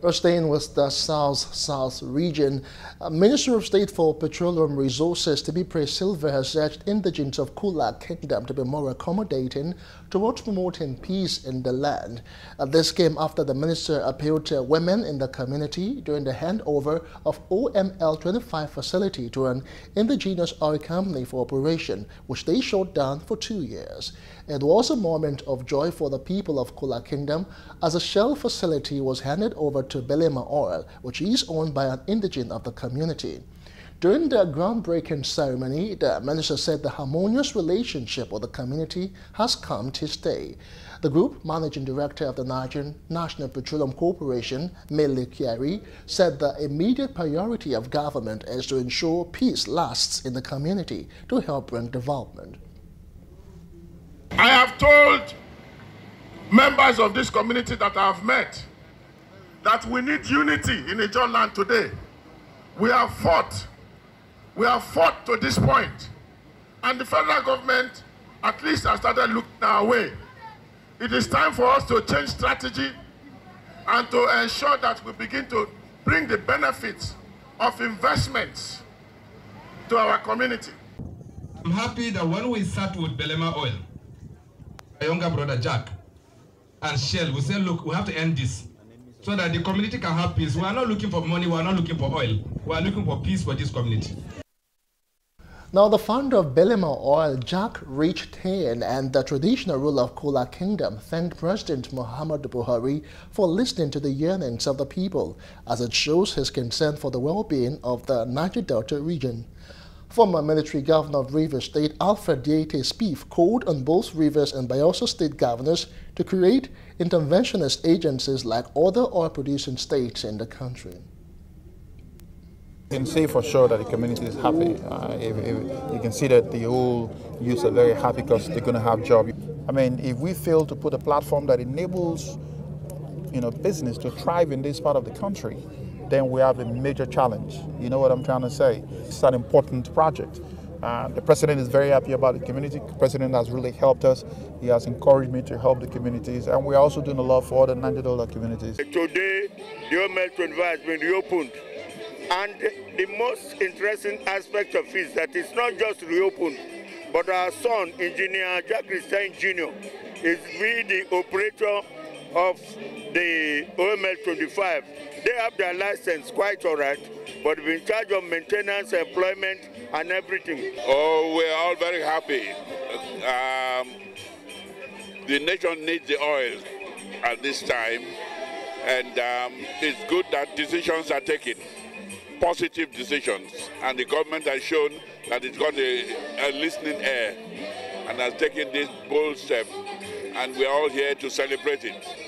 Staying with the South-South region. Uh, Minister of State for Petroleum Resources, Timipre Sylva, has urged indigents of Kula Kingdom to be more accommodating towards promoting peace in the land. Uh, this came after the minister appealed to women in the community during the handover of OML-25 facility to an indigenous oil company for operation, which they shut down for two years. It was a moment of joy for the people of Kula Kingdom as a shell facility was handed over to Belema Oil, which is owned by an indigent of the community. During the groundbreaking ceremony, the minister said the harmonious relationship with the community has come to stay. The group managing director of the Nigerian National Petroleum Corporation, Mele Kyari, said the immediate priority of government is to ensure peace lasts in the community to help bring development. I have told members of this community that I have met that we need unity in Ijaw land today. We have fought. We have fought to this point. And the federal government at least has started looking our way. It is time for us to change strategy and to ensure that we begin to bring the benefits of investments to our community. I'm happy that when we sat with Belema Oil, my younger brother Jack and Shell, we said, look, we have to end this so that the community can have peace. We are not looking for money, we are not looking for oil. We are looking for peace for this community. Now, the founder of Belema Oil, Jack Rich Tein, and the traditional ruler of Kula Kingdom thanked President Muhammadu Buhari for listening to the yearnings of the people, as it shows his concern for the well-being of the Niger Delta region. Former military governor of Rivers State, Alfred Diete Spiff, called on both Rivers and Bayelsa State governors to create interventionist agencies like other oil-producing states in the country. You can say for sure that the community is happy. Uh, if, if you can see that the whole youth are very happy because they're going to have jobs. I mean, if we fail to put a platform that enables, you know, business to thrive in this part of the country, then we have a major challenge. You know what I'm trying to say? It's an important project. Uh, the president is very happy about the community. The president has really helped us. He has encouraged me to help the communities, and we're also doing a lot for other $90 communities. Today, the OML 25 has been reopened. And the most interesting aspect of it is that it's not just reopened, but our son, engineer Jack Christian Jr., is really the operator of the OML 25. They have their license quite all right, but we're in charge of maintenance, employment, and everything. Oh, we're all very happy. Um, the nation needs the oil at this time, and um, it's good that decisions are taken positive decisions, and the government has shown that it's got a, a listening ear and has taken this bold step, and we're all here to celebrate it.